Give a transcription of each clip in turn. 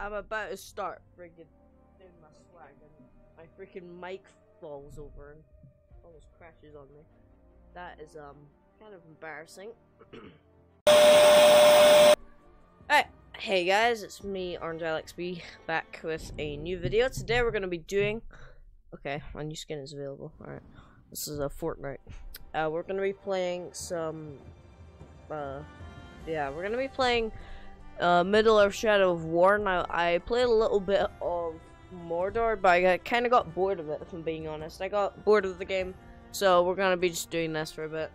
I'm about to start friggin' doing my swag and my freaking mic falls over and almost crashes on me. That is um kind of embarrassing. Alright, hey guys, it's me, Orange Alex B, back with a new video. Today we're gonna be doing Okay, my new skin is available. Alright. This is a Fortnite. Uh we're gonna be playing some uh yeah, we're gonna be playing uh, Middle Earth Shadow of War. Now, I played a little bit of Mordor, but I kind of got bored of it, if I'm being honest. I got bored of the game, so we're gonna be just doing this for a bit.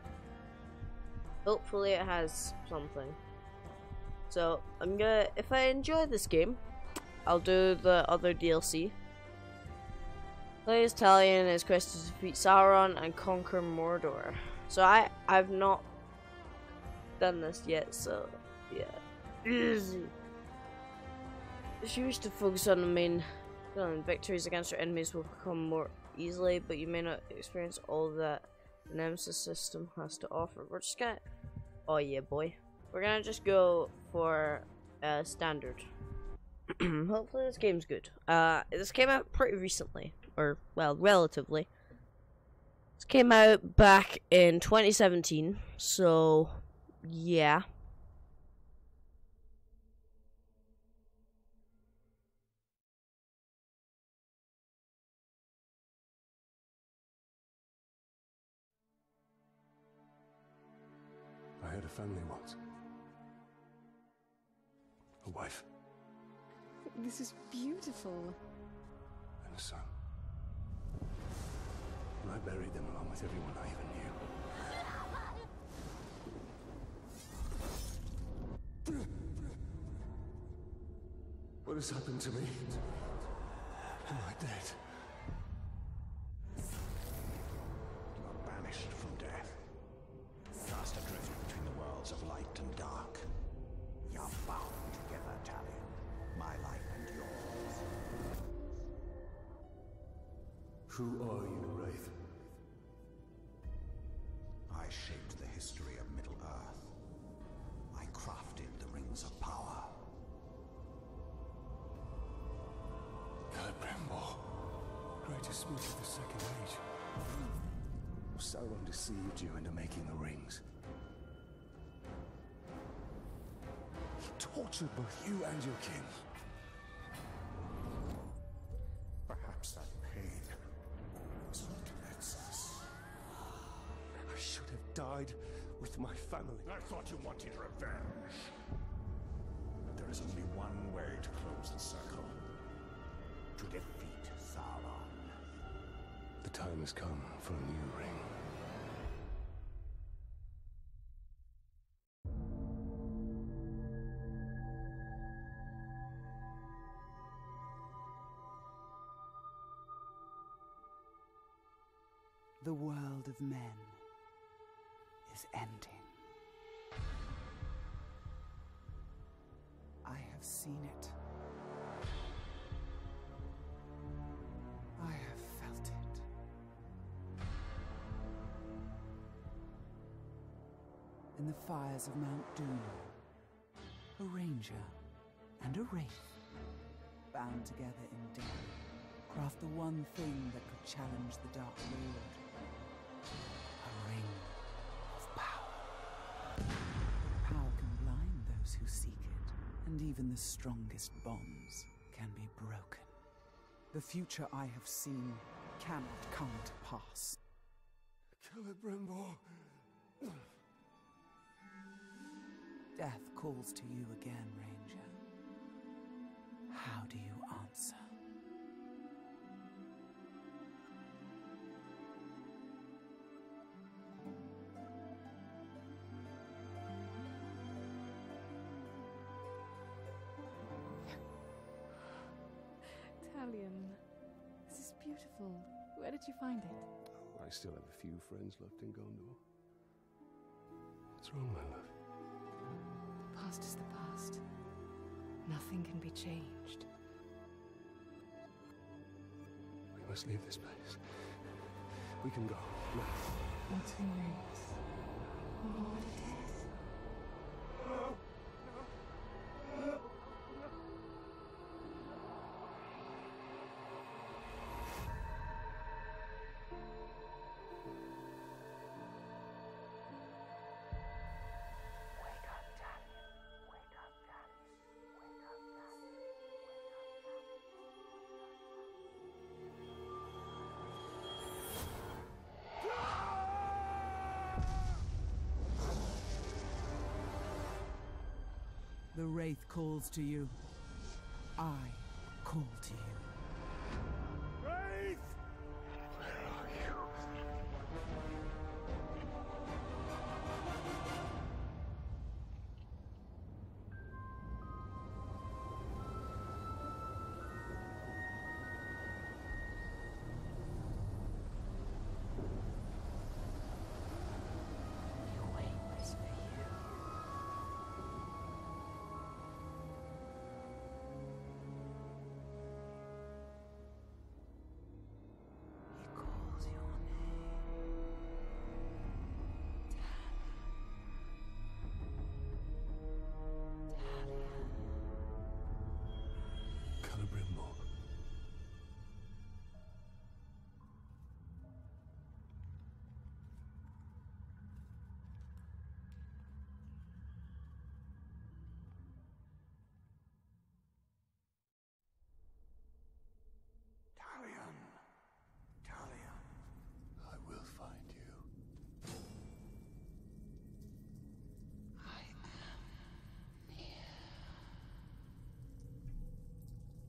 Hopefully it has something. So, I'm gonna, if I enjoy this game, I'll do the other DLC. Play as Talion his quest to defeat Sauron and conquer Mordor. So I, I've not done this yet, so yeah. Easy. If you wish to focus on the main villain, victories against your enemies will come more easily, but you may not experience all that the Nemesis system has to offer. We're just gonna... Oh yeah, boy. We're gonna just go for uh, standard. Hopefully this game's good. Uh, this came out pretty recently. Or, well, relatively. This came out back in 2017, so... Yeah. Family once. A wife This is beautiful. and a son. And I buried them along with everyone I even knew. What has happened to me? Am I dead? You are banished from Who are you, Wraith? I shaped the history of Middle Earth. I crafted the Rings of Power. Celebrimbor, greatest smith of the Second Age. Sauron deceived you into making the rings. He tortured both you and your kin. With my family. I thought you wanted revenge. But there is only one way to close the circle. To defeat Sauron. The time has come for a new ring. The world of men ending. I have seen it. I have felt it. In the fires of Mount Doom, a ranger and a wraith, bound together in death, craft the one thing that could challenge the Dark Lord. Even the strongest bonds can be broken. The future I have seen cannot come to pass. Celebrimbor! Death calls to you again, Ranger. How do you answer? Beautiful. Where did you find it? Oh, I still have a few friends left in Gondor. What's wrong, my love? The past is the past. Nothing can be changed. We must leave this place. We can go. Now. Too late. Lord The Wraith calls to you. I call to you.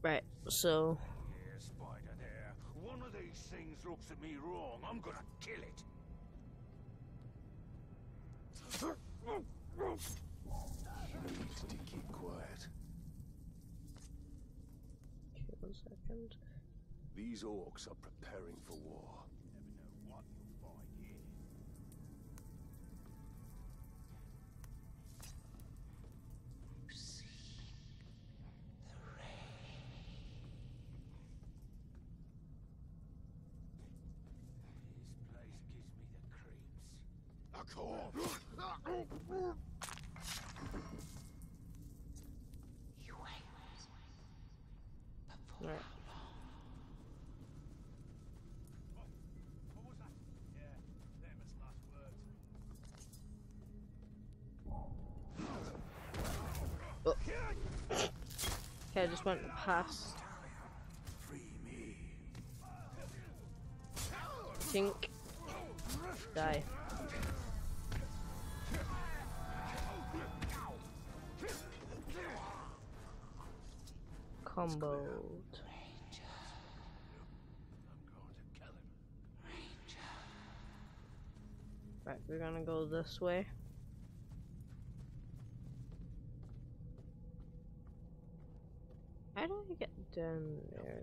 Right, so Here, spider there. One of these things looks at me wrong. I'm gonna kill it. You need to keep quiet. okay, one second. These orcs are preparing for war. Creeps. A corpse. Right. What was that? Yeah, them as last words. Okay, I just went past. Free me. Tink. Die. Comboed. I'm going to kill him. Right, we're gonna go this way. How do I get down there?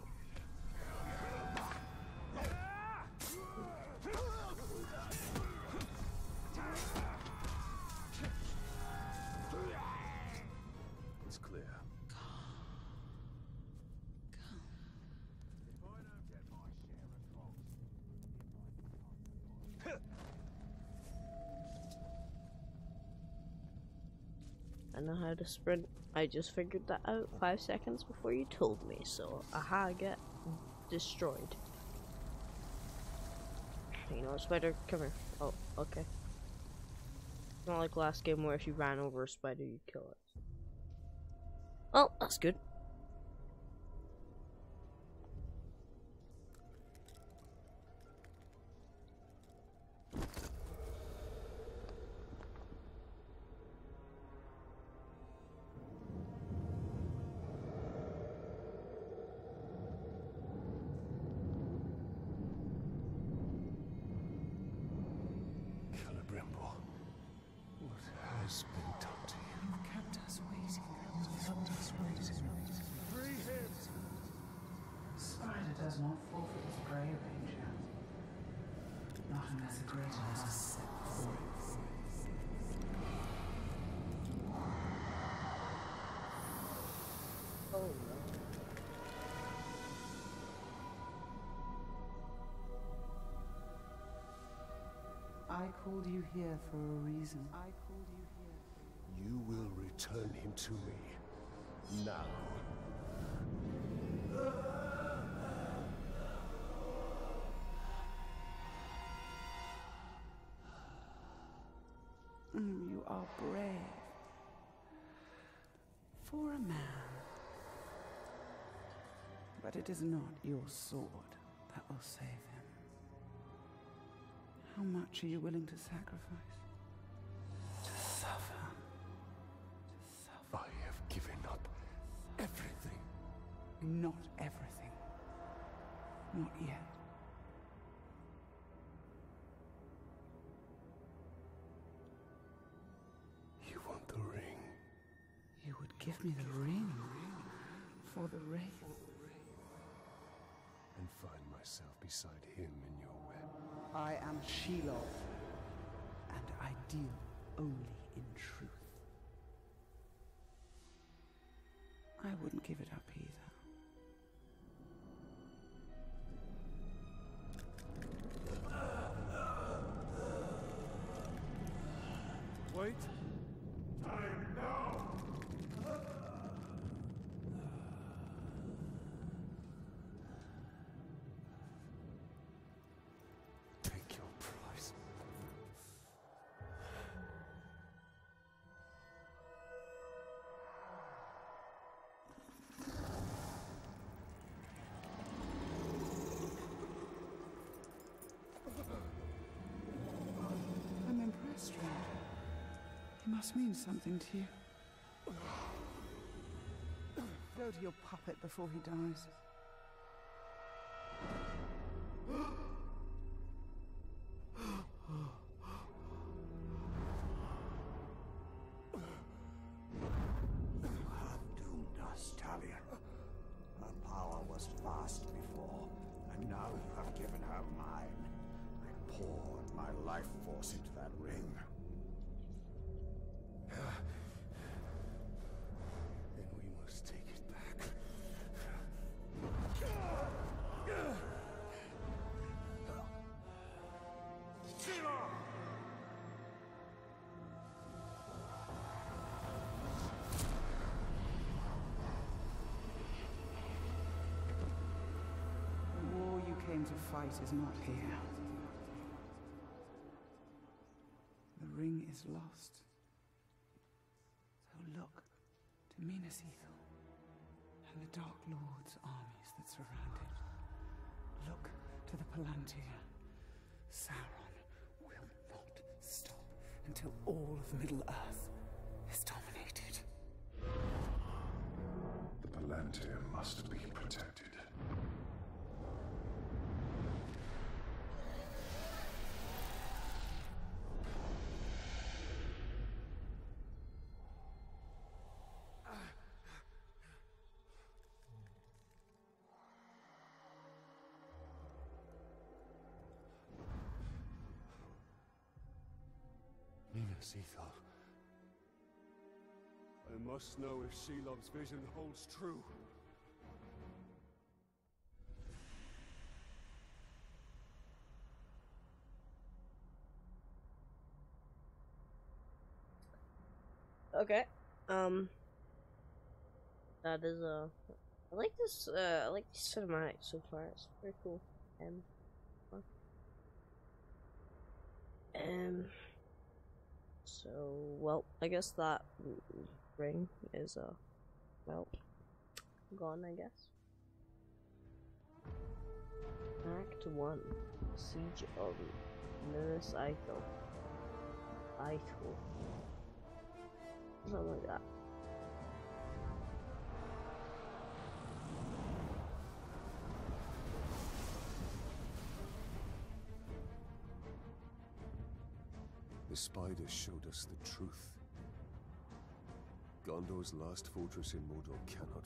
know how to sprint. I just figured that out five seconds before you told me, so aha, get destroyed. You know, spider, come here. Oh, okay. Not like last game where if you ran over a spider, you'd kill it. Oh, that's good. Here for a reason. I called you here. You will return him to me. Now. Mm, you are brave. For a man. But it is not your sword that will save him. How much are you willing to sacrifice? To suffer. To suffer. I have given up everything. Not everything. Not yet. You want the ring. You would give me the ring for the wraith. And find myself beside him in your. I am Shelob, and I deal only in truth. I wouldn't give it up either. Must mean something to you. Go to your puppet before he dies. Not. The ring is lost. So look to Minas Ithil and the Dark Lord's armies that surround it. Look to the Palantir. Sauron will not stop until all of Middle Earth is dominated. The Palantir must be protected. Ithil. I must know if Shelob's vision holds true. Okay. Um. That is uh. I like this. Uh, I like the cinematic so far. It's pretty cool. Um. fun. Um. So well, I guess that ring is uh, well, gone. I guess. Act one. Siege of Minas Ithil. Ithil. Something like that. The spiders showed us the truth. Gondor's last fortress in Mordor cannot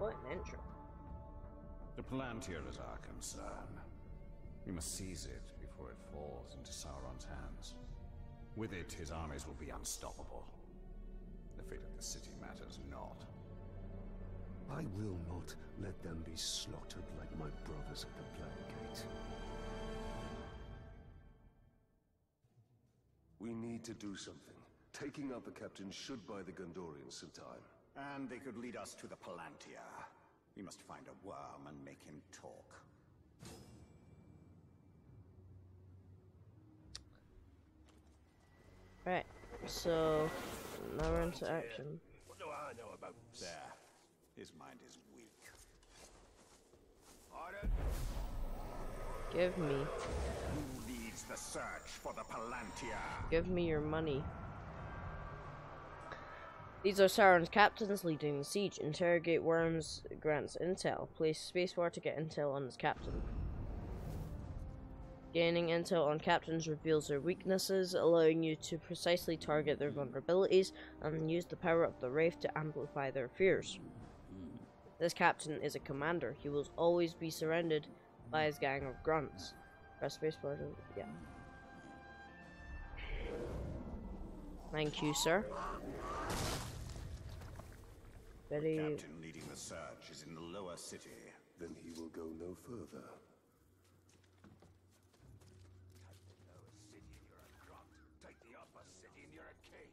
What an intro. The Palantir is our concern. We must seize it before it falls into Sauron's hands. With it, his armies will be unstoppable. The fate of the city matters not. I will not let them be slaughtered like my brothers at the Black Gate. We need to do something. Taking out the captain should buy the Gondorians some time. And they could lead us to the Palantir. We must find a worm and make him talk. Right, so now we're into action. What do I know about There. His mind is weak. Give me, Who leads the search for the Palantir? give me your money. These are Sauron's captains leading the siege. Interrogate worms grants intel. Place spacebar to get intel on his captain. Gaining intel on captains reveals their weaknesses, allowing you to precisely target their vulnerabilities and use the power of the Wraith to amplify their fears. This captain is a commander. He will always be surrounded by his gang of grunts. Press spacebar to... yeah. Thank you, sir. Very... Captain leading the search is in the lower city. Then he will go no further. Take the upper city and you're a king.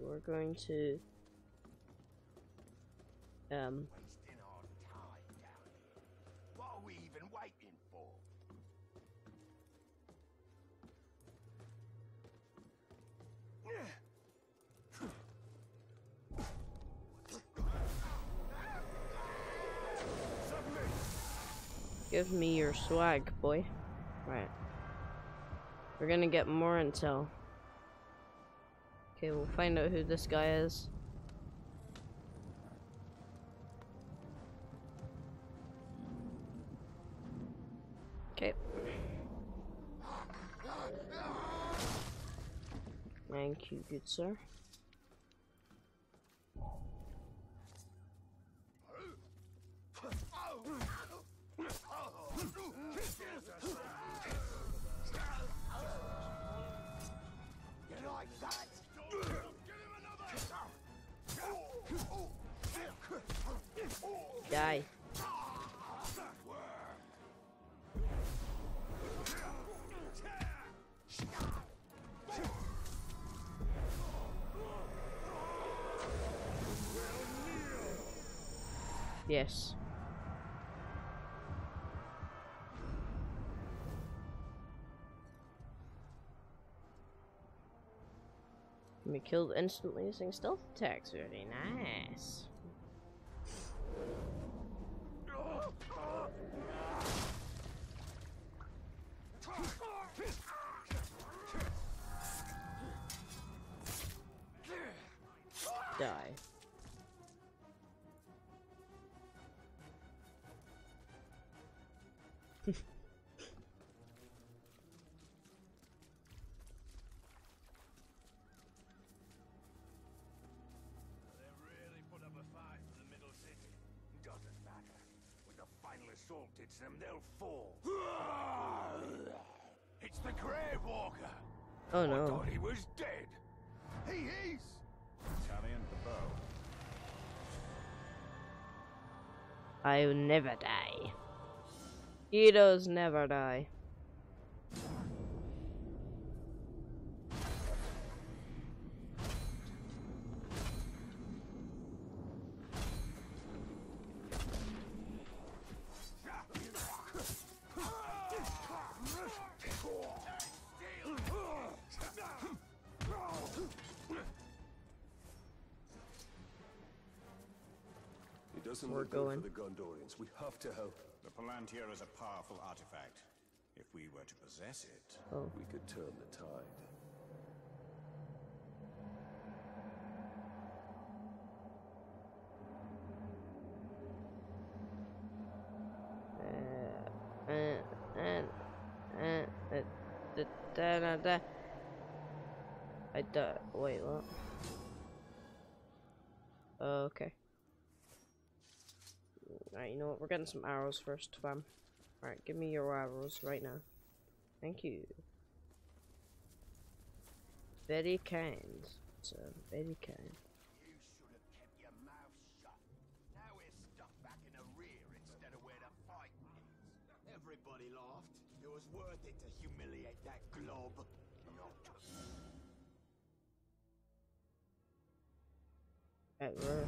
We're going to um give me your swag, boy. Right. We're gonna get more intel. Okay, we'll find out who this guy is. Okay. Thank you, good sir. Die. Yes. Can be killed instantly using stealth attacks. Very nice. Fall. it's the Grave Walker. Oh I no. thought he was dead. He is. Italian the bow. I will never die. Heroes never die. going. For the Gondorians. We have to help. The Palantir is a powerful artifact. If we were to possess it, oh. we could turn the tide. Uh, uh, uh, da da da. I don't. Wait, what? Oh, okay. Alright, you know what? We're getting some arrows first, fam. Alright, give me your arrows right now. Thank you. Very kind. Sir, very kind. You should have kept your mouth shut. Now we're stuck back in the rear instead of where the fight is. Everybody laughed. It was worth it to humiliate that glob. Not we're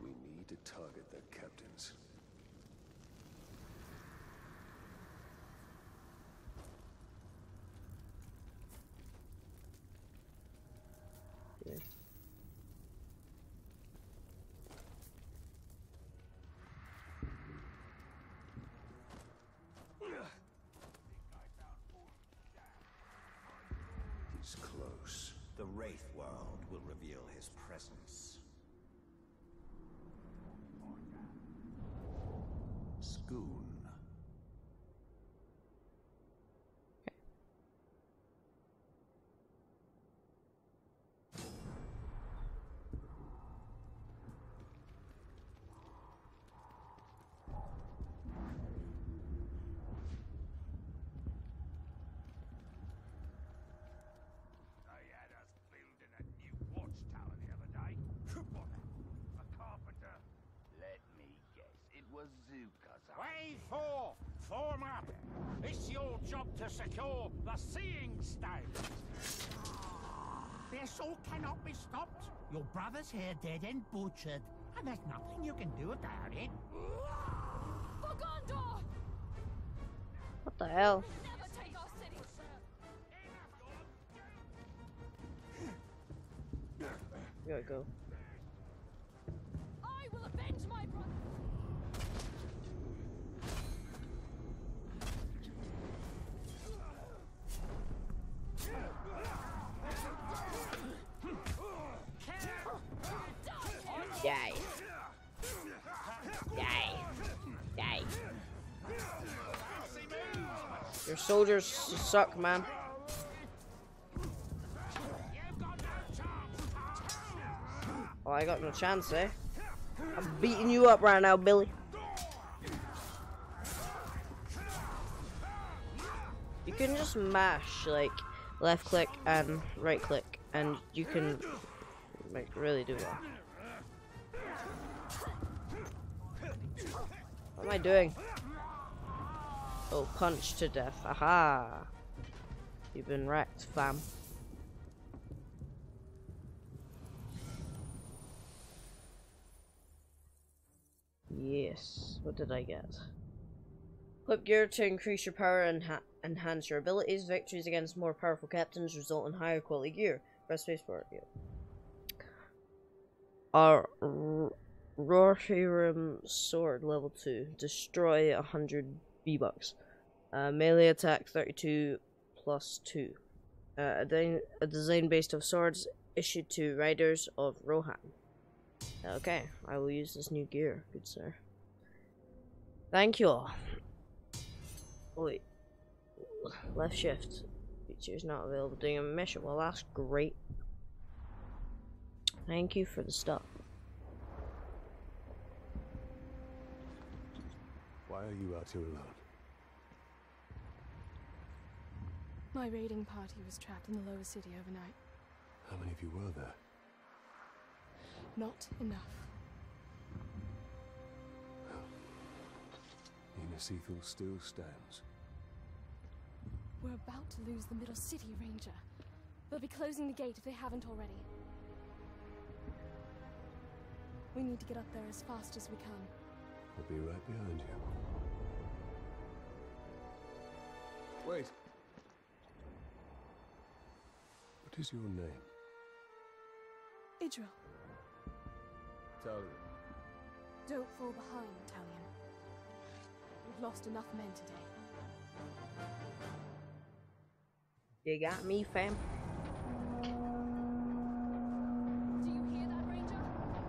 We need to target their captains. Yeah. He's close. The Wraith world will reveal his presence. Schoon. They had us building a new watchtower the other day. a carpenter. Let me guess, it was Zuka's. Wave four, form up. It's your job to secure the seeing stone. This all cannot be stopped. Your brother's here dead and butchered, and there's nothing you can do about it. For Gondor! What the hell? Never take our city! We gotta go. Your soldiers suck, man. Oh, I got no chance, eh? I'm beating you up right now, Billy. You can just mash, like, left click and right click, and you can, like, really do well. What am I doing? Oh, punch to death. Aha! You've been wrecked, fam. Yes. What did I get? Equip gear to increase your power and ha enhance your abilities. Victories against more powerful captains result in higher quality gear. Press space for it. Our Rohirrim sword level 2. Destroy 100 V-Bucks. Uh, melee attack 32 plus 2. Uh, a, de a design based of swords issued to riders of Rohan. Okay, I will use this new gear, good sir. Thank you all. Oh, wait. Left shift. Feature is not available during a mission. Well, that's great. Thank you for the stuff. Why are you out here alone? My raiding party was trapped in the lower city overnight. How many of you were there? Not enough. Minas Ithil still stands. We're about to lose the middle city, Ranger. They'll be closing the gate if they haven't already. We need to get up there as fast as we can. I'll be right behind you. Wait. What is your name? Idril, Talion. don't fall behind, Talion. We've lost enough men today. You got me, fam. Do you hear that, Ranger?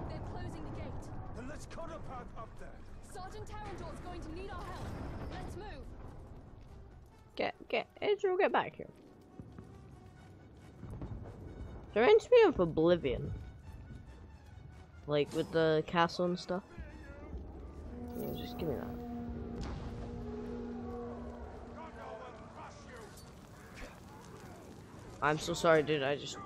They're closing the gate. Then let's cut a path up there. Sergeant Tarandor's going to need our help. Let's move. Get, Adriel, get back here. It reminds me of Oblivion. Like, with the castle and stuff. Yeah, just give me that. I'm so sorry, dude. I just.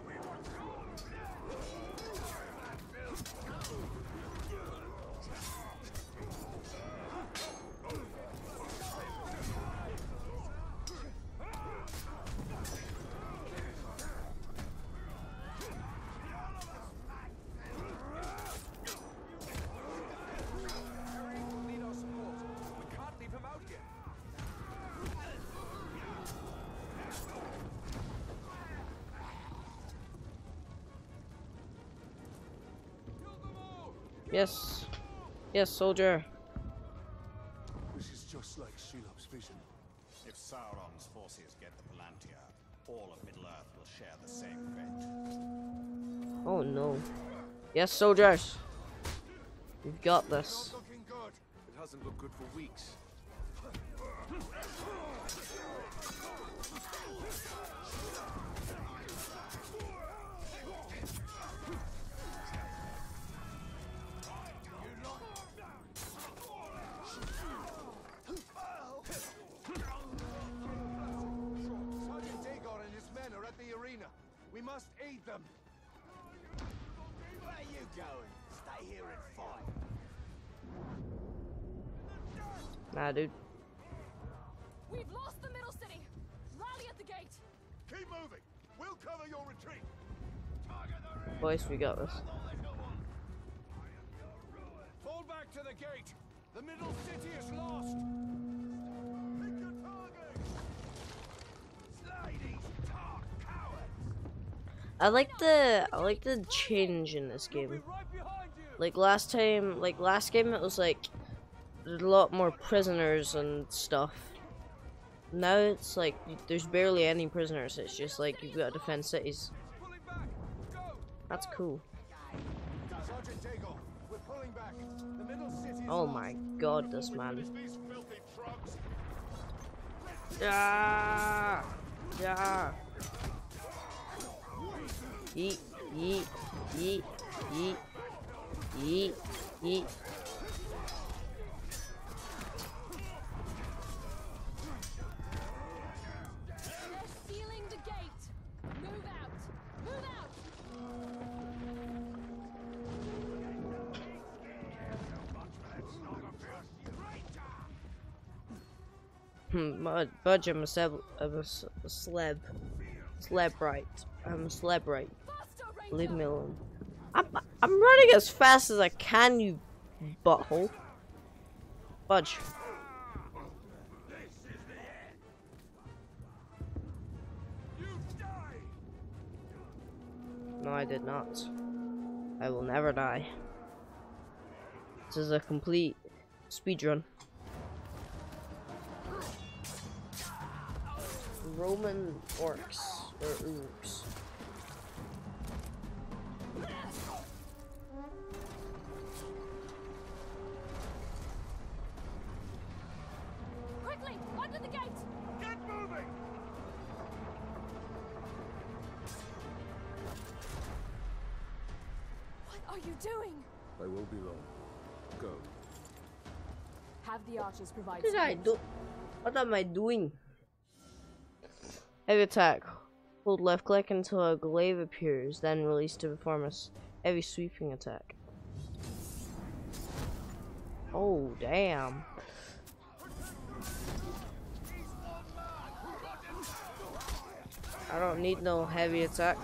Yes, soldier. This is just like Shelob's vision. If Sauron's forces get the Palantir, all of Middle-earth will share the same fate. Oh no. Yes, soldiers. We've got this. Nah, dude. We've lost the middle city. Rally at the gate. Keep moving. We'll cover your retreat. Boys, we got this. Fall back to the gate. The middle city is lost. Pick your target. Slay these tar cowards. I like the I like the change in this game. Right behind you. Like last time, like last game, it was like there's a lot more prisoners and stuff. Now it's like there's barely any prisoners. It's just like you've got to defend cities. That's cool. Oh my god, this man. Yeah, yeah. Yeet, yeet, yeet, yeet, yeet, yeet. Hmm, Budge, I'm a, seb- I'm a, sleb. Right. I'm a sleb right. Leave me alone. I'm, I'm running as fast as I can, you butthole. Budge. No, I did not. I will never die. This is a complete speedrun. Roman orcs or oogs. Quickly, under the gate. Get moving. What are you doing? I won't be long. Go. Have the archers provide. What did I do? What am I doing? Heavy attack. Hold left click until a glaive appears, then release to perform a heavy sweeping attack. Oh, damn. I don't need no heavy attack.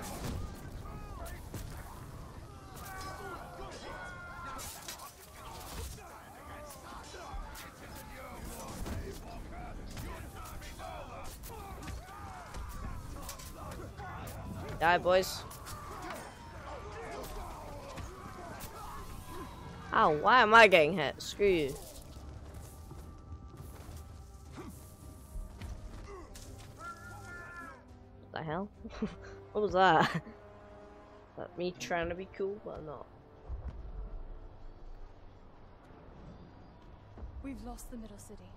Die, boys. Oh, why am I getting hit? Screw you. What the hell? what was that? that me trying to be cool, but not. We've lost the Middle City.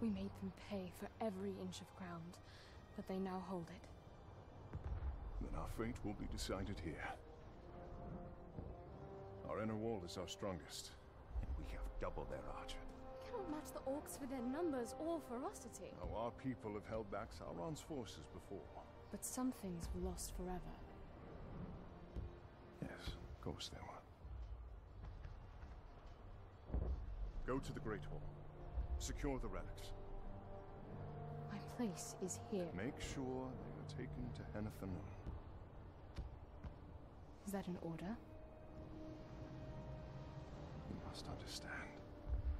We made them pay for every inch of ground, but they now hold it. Then our fate will be decided here. Our inner wall is our strongest. and We have double their archer. We cannot match the orcs for their numbers or ferocity. Now, our people have held back Sauron's forces before. But some things were lost forever. Yes, of course they were. Go to the Great Hall. Secure the relics. My place is here. Make sure they are taken to Henneth Annûn. Is that an order? You must understand.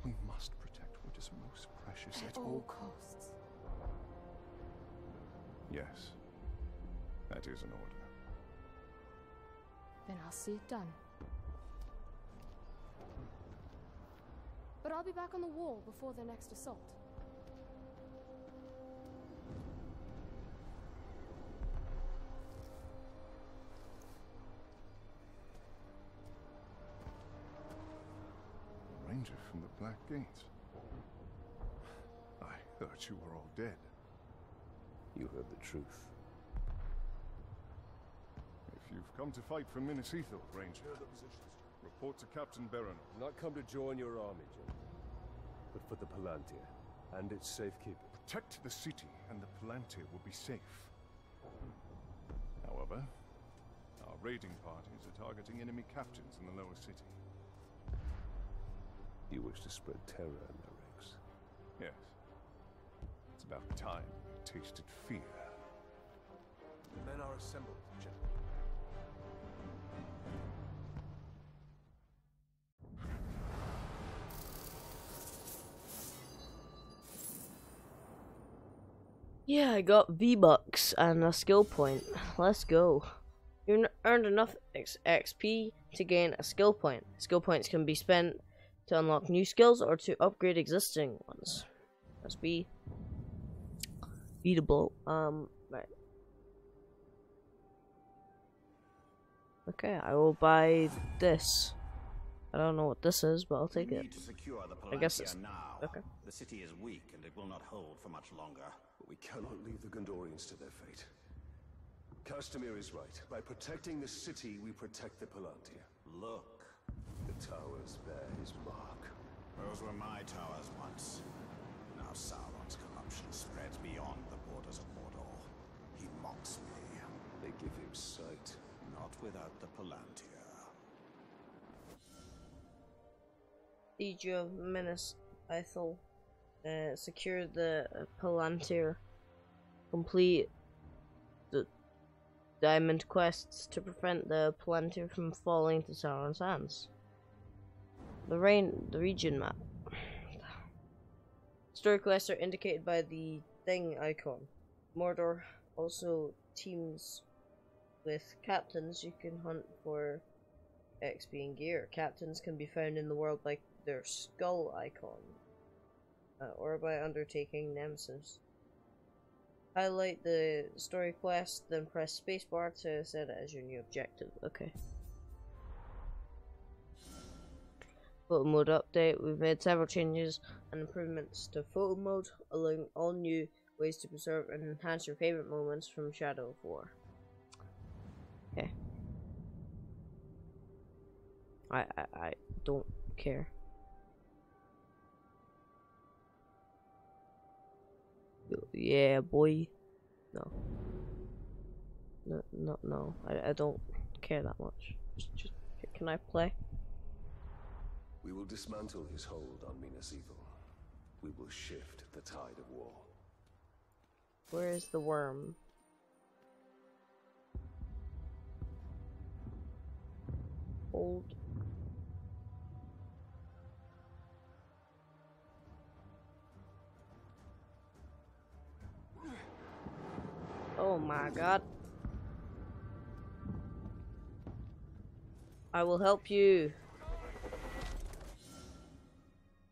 We must protect what is most precious At at all all. costs. Yes. That is an order. Then I'll see it done. But I'll be back on the wall before their next assault. Ranger from the Black Gates. I thought you were all dead. You heard the truth. If you've come to fight for Minas Ithil, Ranger, report to Captain Baranor. Not come to join your army, gentlemen, but for the Palantir and its safekeeping. Protect the city, and the Palantir will be safe. However, our raiding parties are targeting enemy captains in the lower city. You wish to spread terror in their ranks. Yes. It's about time we tasted fear. The men are assembled, gentlemen. Yeah, I got V-Bucks and a skill point. Let's go. You n- earned enough X- XP to gain a skill point. Skill points can be spent to unlock new skills or to upgrade existing ones. Must be beatable. Um, right. Okay, I will buy this. I don't know what this is, but I'll take it. need to secure the I guess it's- now. okay. The city is weak and it will not hold for much longer. But we cannot leave the Gondorians to their fate. Castamir is right. By protecting the city, we protect the Palantir. Look, The towers bear his mark. those were my towers once. Now Sauron's corruption spreads beyond the borders of Mordor. He mocks me, They give him sight. not without the Palantir. Siege of Minas Ithil. Uh, secure the uh, Palantir. Complete the diamond quests to prevent the Palantir from falling to Sauron's hands. The rain, the region map. Story quests are indicated by the thing icon. Mordor also teems with captains you can hunt for XP and gear. Captains can be found in the world by their skull icon, uh, or by undertaking nemesis. Highlight the story quest, then press spacebar to set it as your new objective. Okay. Photo mode update. We've made several changes and improvements to photo mode, allowing all new ways to preserve and enhance your favorite moments from Shadow of War. Okay. I, I, I don't care. Yeah, boy. No. No, no, no. I, I don't care that much. Just, just, can I play? We will dismantle his hold on Minas Ithil. We will shift the tide of war. Where is the worm? Hold. Oh my god. I will help you.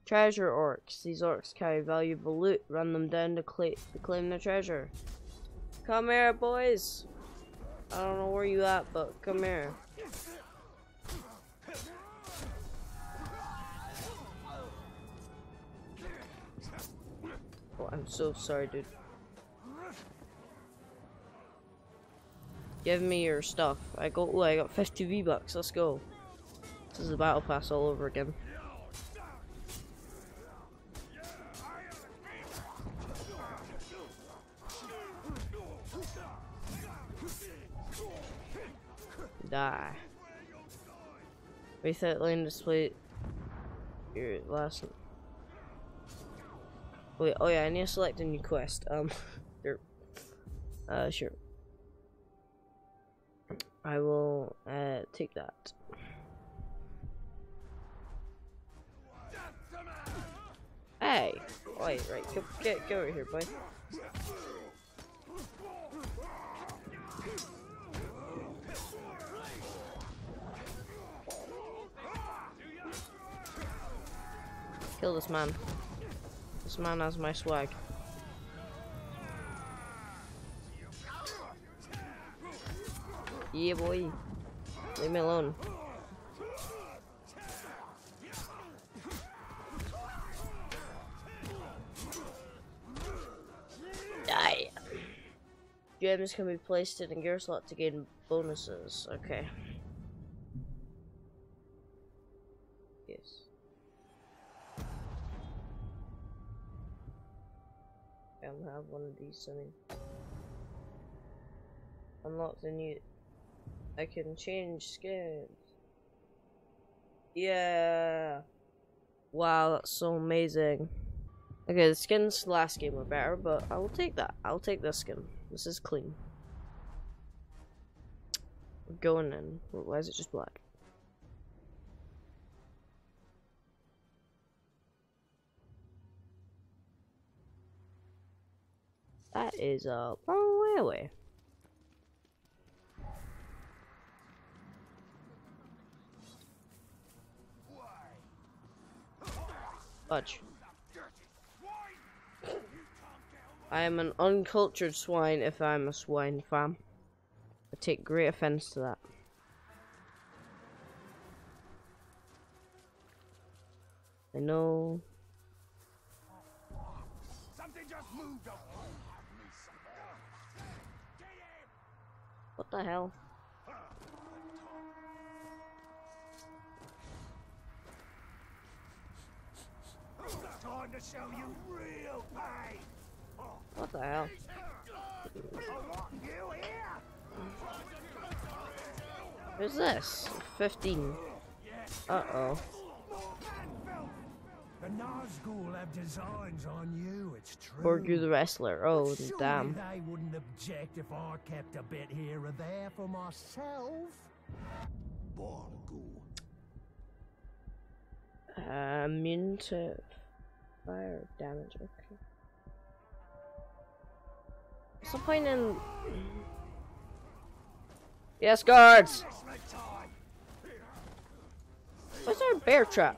Treasure orcs. These orcs carry valuable loot. Run them down to, to claim their treasure. Come here, boys. I don't know where you at, but come here. Oh, I'm so sorry, dude. Give me your stuff. I got oh, I got 50 V bucks. Let's go. This is the battle pass all over again. Die. Reset lane display your last Wait, oh yeah, I need to select a new quest. Um, there. Uh, sure. I will uh, take that. Hey! Wait, right, go, get, get over here, boy. Kill this man. This man has my swag. Yeah, boy. Leave me alone. Die. Gems can be placed in a gear slot to gain bonuses. Okay. Yes. I don't have one of these, I mean. Unlock the new I can change skins. Yeah. Wow, that's so amazing. Okay, the skins last game were better, but I will take that. I'll take this skin. This is clean. We're going in. Why is it just black? That is a long way away. Fudge. I am an uncultured swine if I'm a swine fam. I take great offense to that. I know. Something just moved up. What the hell? Time to show you real pain. What the hell? Who's this? 15. Uh-oh. The Nazgul have designs on you, it's true. Borgu the wrestler. Oh, Surely damn. they wouldn't object if I kept a bit here or there for myself. Borgu. Uh, immune to fire damage. Okay. What's the point in? Yes, guards. What's our bear trap?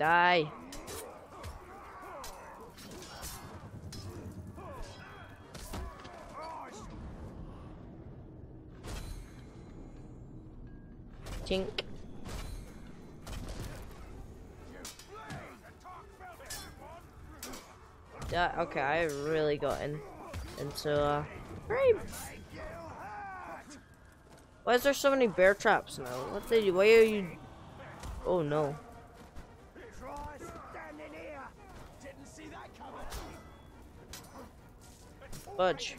Die. Tink. Yeah, okay, I really got in into uh very Why is there so many bear traps now? What they do? Why are you Oh no. Fudge.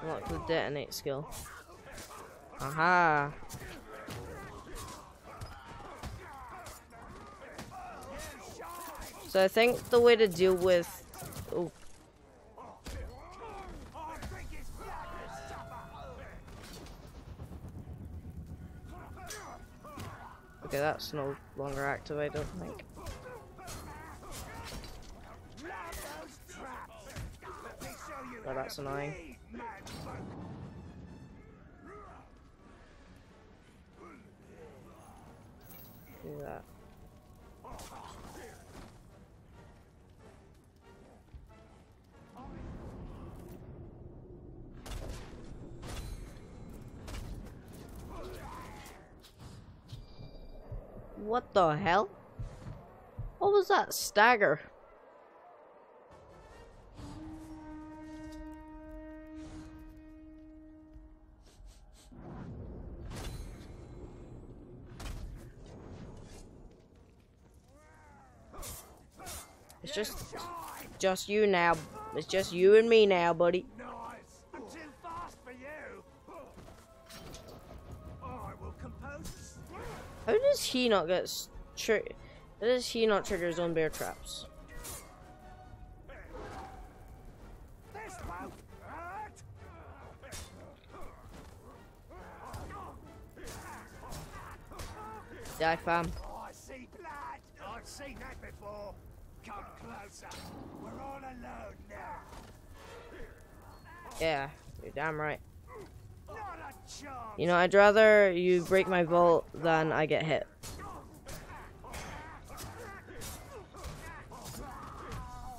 Unlock the detonate skill. Aha! So I think the way to deal with that's no longer active, I don't think. Oh, that's annoying. What the hell? What was that stagger? It's just, just you now. It's just you and me now, buddy. He not get tri- does he not trigger his own bear traps? This won't hurt. Die, fam. I see blood. I've seen that before. Come closer. We're all alone now. Yeah, you're damn right. You know, I'd rather you break my vault than I get hit.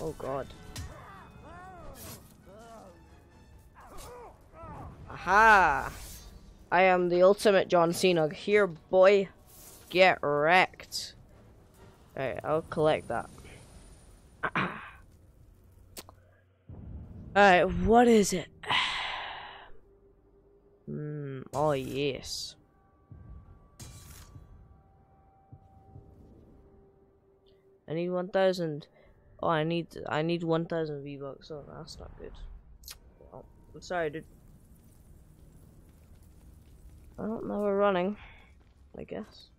Oh god. Aha! I am the ultimate John Cena. Here, boy. Get wrecked. Alright, I'll collect that. Alright, what is it? Hmm, oh yes. I need 1000. Oh, I need I need 1000 V-bucks. Oh, that's not good. Well, I'm sorry, dude. Well, now we're running. I guess.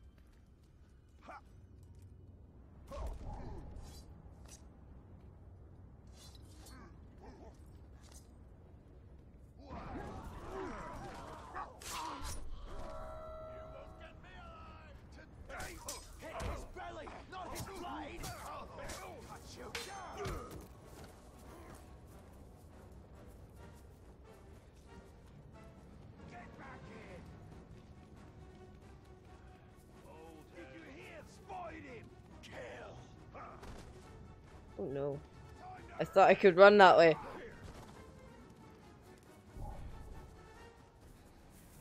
Thought I could run that way.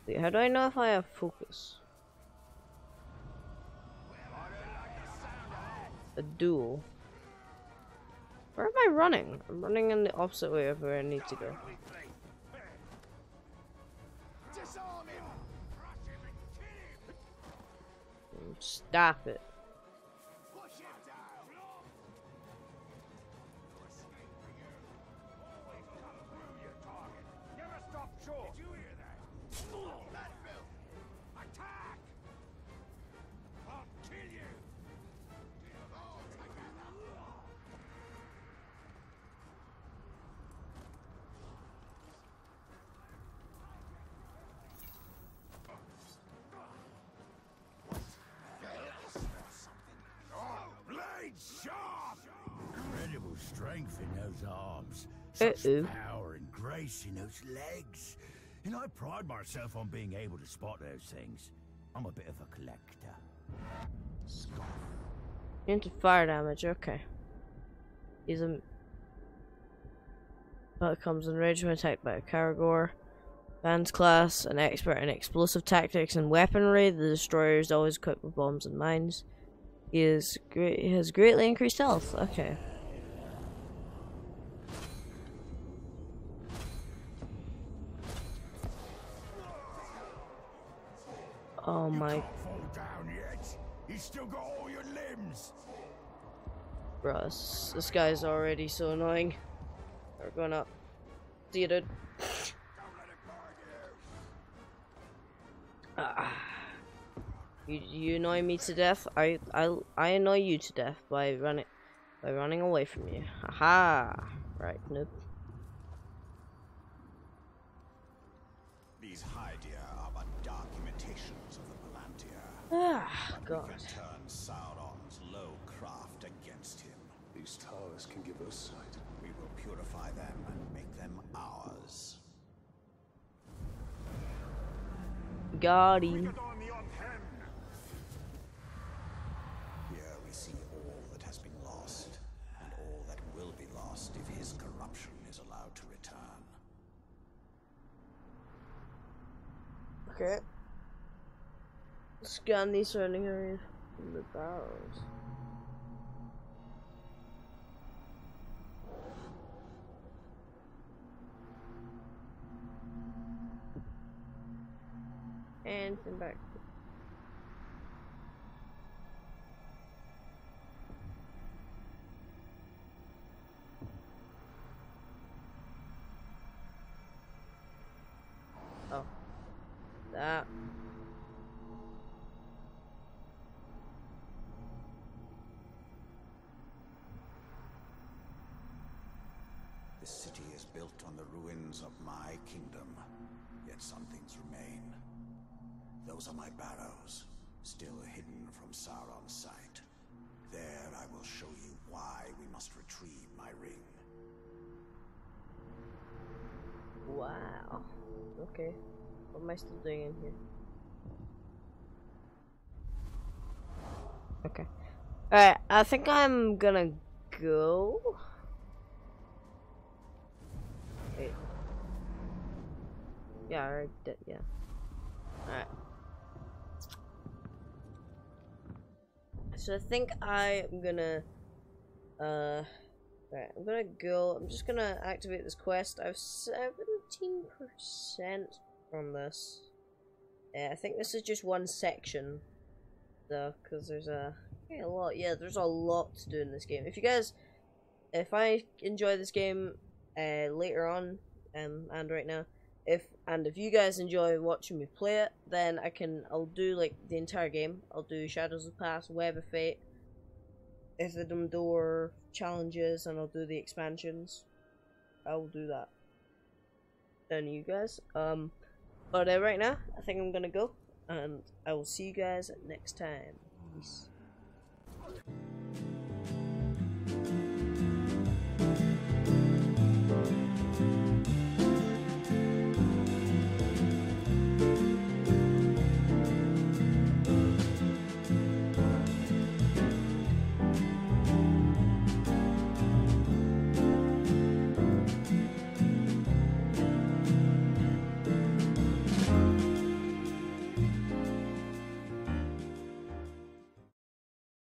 Wait, how do I know if I have focus? A duel. Where am I running? I'm running in the opposite way of where I need to go. Stop it. Strength in those arms. Such Uh-oh. power and grace in those legs. And I pride myself on being able to spot those things. I'm a bit of a collector. Scoff. Into fire damage, okay. He's a. But comes in range when attacked by a Caragor. Van's class, an expert in explosive tactics and weaponry, the destroyer is always equipped with bombs and mines. He is great. He has greatly increased health. Okay. Oh my, Can't fall down yet. He's still got all your limbs. bro, this, this guy's already so annoying. We're going up. See you, dude. Ah. You you annoy me to death. I I I annoy you to death by running by running away from you. Haha. Right, nope. Ah, God. can turn Sauron's low craft against him. These towers can give us sight. We will purify them and make them ours. Got him. Here we see all that has been lost, and all that will be lost if his corruption is allowed to return. Okay. Scan the surrounding area from the barrels. And then back. Okay. What am I still doing in here? Okay. Alright, I think I'm gonna go. Wait. Yeah, did, yeah. Alright. So I think I am gonna uh I'm gonna go. I'm just gonna activate this quest. I have 17% from this. Yeah, I think this is just one section, though, because there's a, yeah, a lot. Yeah, there's a lot to do in this game. If you guys, if I enjoy this game uh, later on, um, and right now, if and if you guys enjoy watching me play it, then I can. I'll do like the entire game. I'll do Shadows of the Past, Web of Fate, Ithildin Door challenges and I'll do the expansions. I will do that. And you guys. Um but uh, right now I think I'm gonna go and I will see you guys next time. Peace.